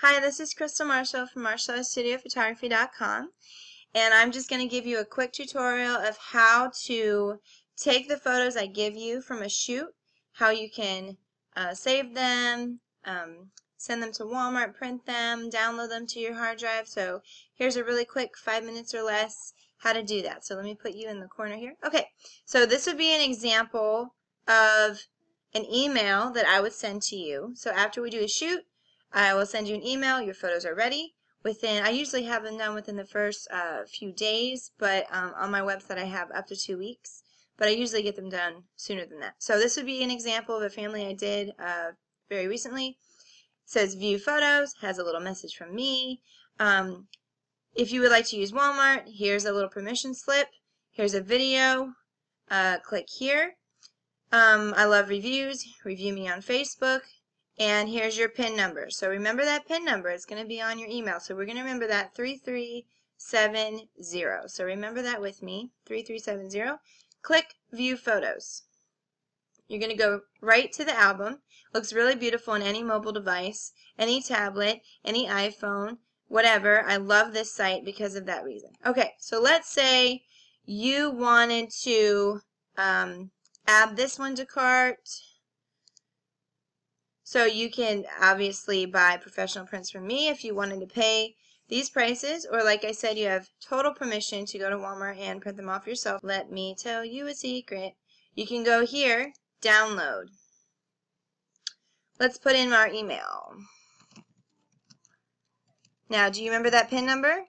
Hi, this is Christal Marshall from MarshallStudioPhotography.com and I'm just going to give you a quick tutorial of how to take the photos I give you from a shoot, how you can uh, save them, um, send them to Walmart, print them, download them to your hard drive. So here's a really quick five minutes or less how to do that. So let me put you in the corner here. Okay, so this would be an example of an email that I would send to you. So after we do a shoot, I will send you an email. Your photos are ready. Within, I usually have them done within the first uh, few days, but um, on my website I have up to two weeks. But I usually get them done sooner than that. So this would be an example of a family I did uh, very recently. It says view photos, has a little message from me. Um, if you would like to use Walmart, here's a little permission slip. Here's a video. Uh, click here. Um, I love reviews. Review me on Facebook. And here's your PIN number. So remember that PIN number. It's going to be on your email. So we're going to remember that 3370. So remember that with me, 3370. Click View Photos. You're going to go right to the album. Looks really beautiful on any mobile device, any tablet, any iPhone, whatever. I love this site because of that reason. Okay, so let's say you wanted to um, add this one to cart. So you can obviously buy professional prints from me if you wanted to pay these prices or like I said you have total permission to go to Walmart and print them off yourself. Let me tell you a secret. You can go here, download. Let's put in our email. Now do you remember that PIN number?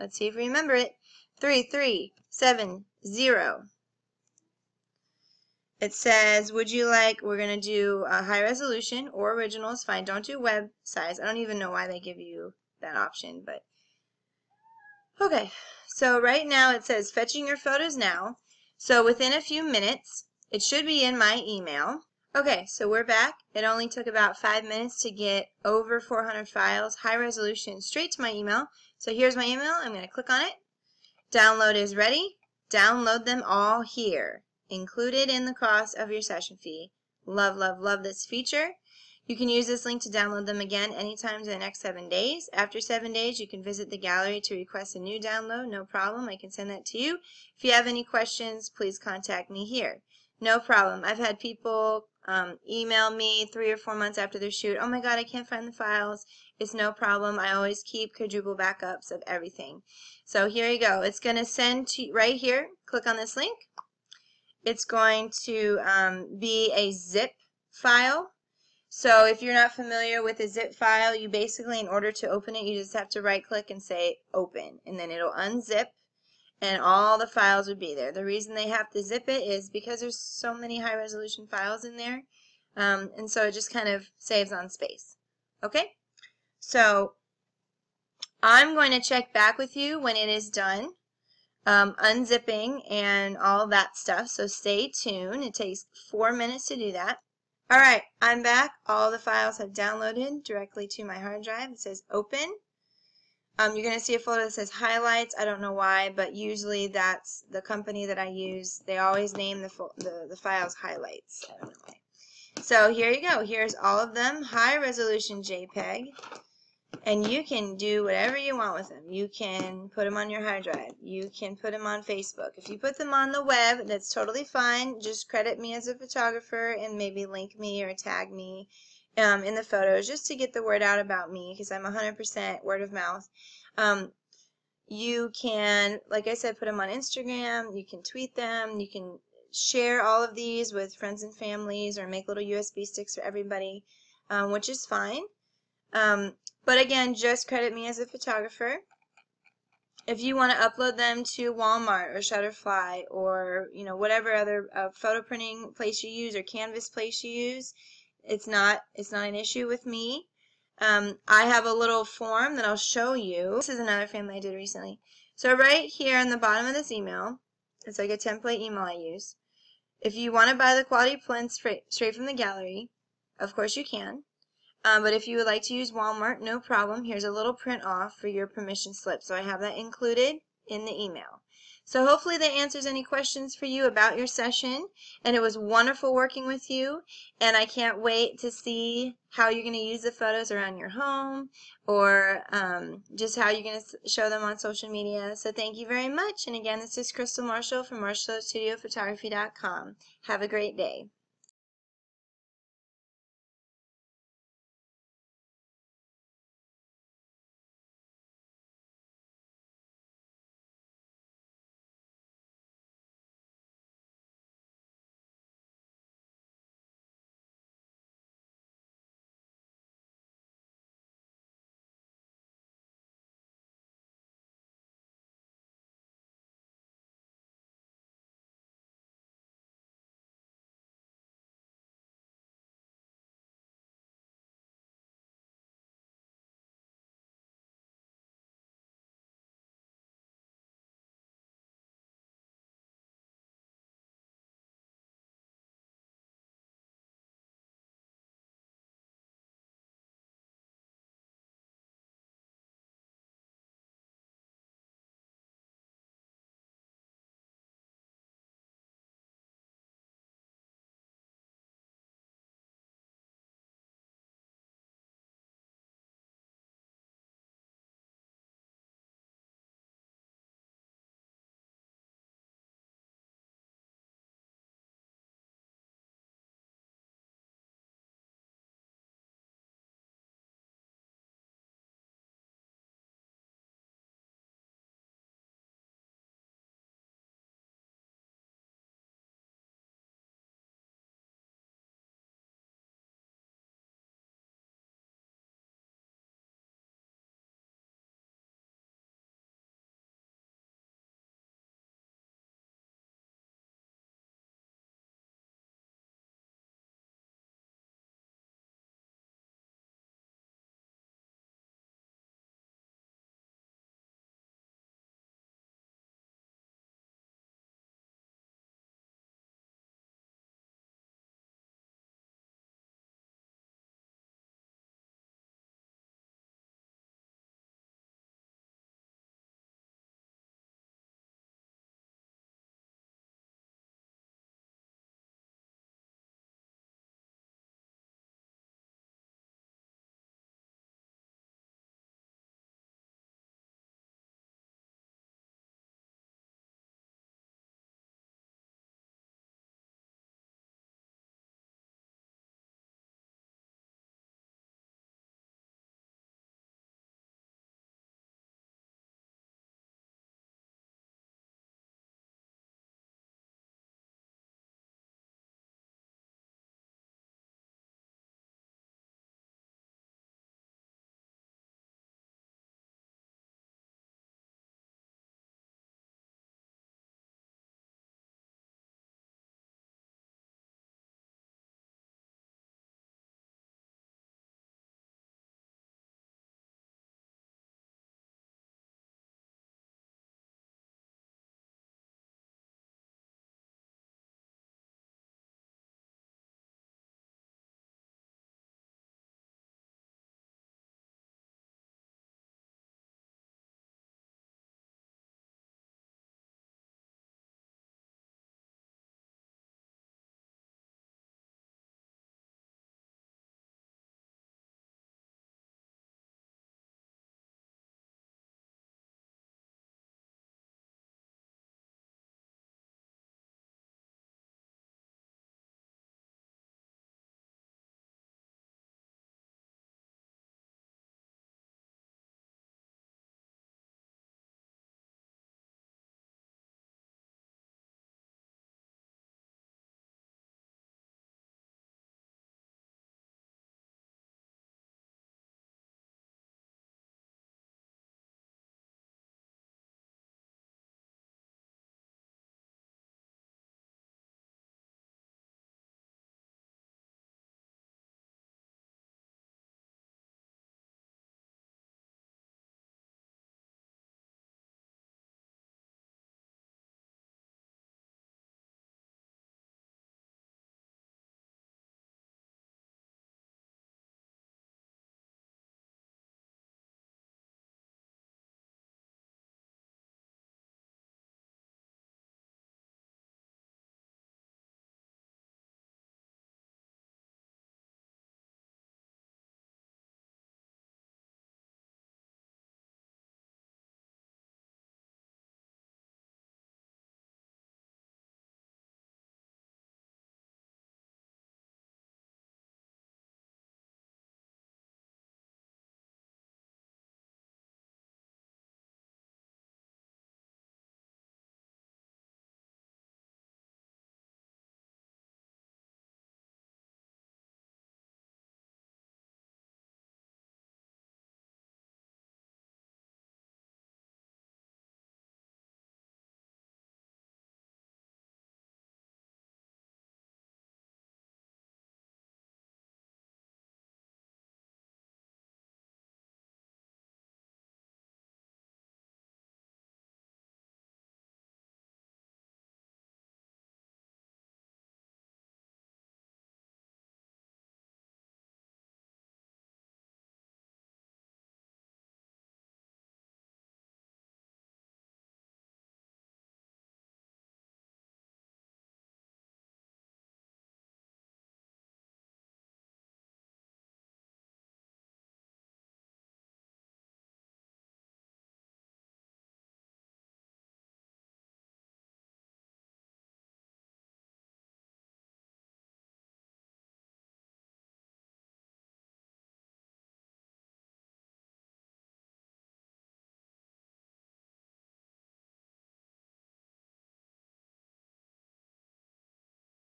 Let's see if we remember it. 3370 it says, would you like, we're going to do high resolution or original is fine. Don't do web size. I don't even know why they give you that option, but okay. So right now it says fetching your photos now. So within a few minutes, it should be in my email. Okay, so we're back. It only took about five minutes to get over 400 files, high resolution, straight to my email. So here's my email. I'm going to click on it. Download is ready. Download them all here included in the cost of your session fee. Love, love, love this feature. You can use this link to download them again anytime in the next seven days. After seven days, you can visit the gallery to request a new download. No problem. I can send that to you. If you have any questions, please contact me here. No problem. I've had people um, email me three or four months after their shoot. Oh my God, I can't find the files. It's no problem. I always keep quadruple backups of everything. So here you go. It's going to send to right here. Click on this link it's going to um, be a zip file. So if you're not familiar with a zip file, you basically, in order to open it, you just have to right click and say open. And then it'll unzip and all the files would be there. The reason they have to zip it is because there's so many high resolution files in there. Um, and so it just kind of saves on space. Okay? So I'm going to check back with you when it is done um, unzipping and all that stuff. So stay tuned. It takes four minutes to do that. Alright, I'm back. All the files have downloaded directly to my hard drive. It says open. Um, you're going to see a folder that says highlights. I don't know why, but usually that's the company that I use. They always name the, the, the files highlights. I don't know why. So here you go. Here's all of them. High resolution JPEG and you can do whatever you want with them. You can put them on your hard drive. You can put them on Facebook. If you put them on the web, that's totally fine. Just credit me as a photographer and maybe link me or tag me um, in the photos just to get the word out about me because I'm 100% word of mouth. Um, you can, like I said, put them on Instagram. You can tweet them. You can share all of these with friends and families or make little USB sticks for everybody, um, which is fine. Um, but again, just credit me as a photographer. If you want to upload them to Walmart or Shutterfly or you know whatever other uh, photo printing place you use or canvas place you use, it's not it's not an issue with me. Um, I have a little form that I'll show you. This is another family I did recently. So right here in the bottom of this email, it's like a template email I use. If you want to buy the quality prints straight from the gallery, of course you can. Um, but if you would like to use Walmart, no problem. Here's a little print off for your permission slip. So I have that included in the email. So hopefully that answers any questions for you about your session. And it was wonderful working with you. And I can't wait to see how you're going to use the photos around your home or um, just how you're going to show them on social media. So thank you very much. And again, this is Christal Marshall from MarshallStudioPhotography.com. Have a great day.